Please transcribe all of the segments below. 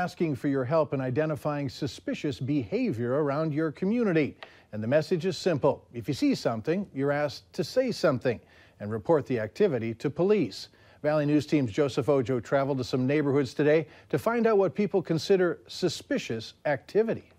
asking for your help in identifying suspicious behavior around your community. And the message is simple. If you see something, you're asked to say something and report the activity to police. Valley News Team's Joseph Ojo traveled to some neighborhoods today to find out what people consider suspicious activity.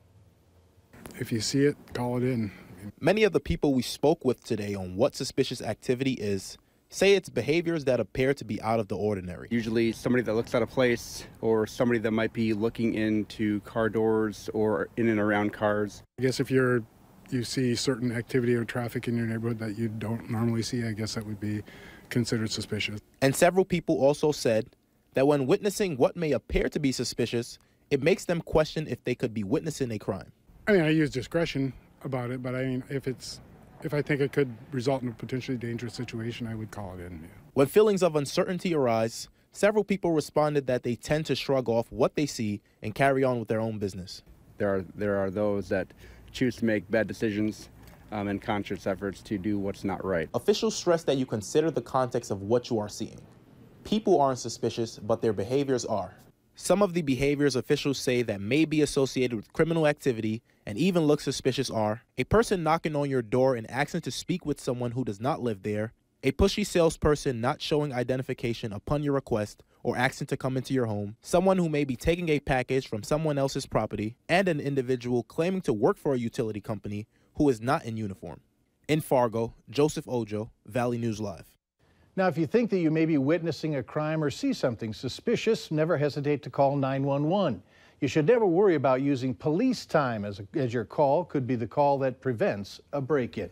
If you see it, call it in. Many of the people we spoke with today on what suspicious activity is say it's behaviors that appear to be out of the ordinary. Usually somebody that looks out of place or somebody that might be looking into car doors or in and around cars. I guess if you're you see certain activity or traffic in your neighborhood that you don't normally see, I guess that would be considered suspicious. And several people also said that when witnessing what may appear to be suspicious, it makes them question if they could be witnessing a crime. I mean, I use discretion about it, but I mean, if it's if I think it could result in a potentially dangerous situation, I would call it in. Yeah. When feelings of uncertainty arise, several people responded that they tend to shrug off what they see and carry on with their own business. There are there are those that choose to make bad decisions um, and conscious efforts to do what's not right. Officials stress that you consider the context of what you are seeing. People aren't suspicious, but their behaviors are. Some of the behaviors officials say that may be associated with criminal activity and even look suspicious are a person knocking on your door and asking to speak with someone who does not live there, a pushy salesperson not showing identification upon your request or asking to come into your home, someone who may be taking a package from someone else's property, and an individual claiming to work for a utility company who is not in uniform. In Fargo, Joseph Ojo, Valley News Live. Now, if you think that you may be witnessing a crime or see something suspicious, never hesitate to call 911. You should never worry about using police time as, a, as your call could be the call that prevents a break-in.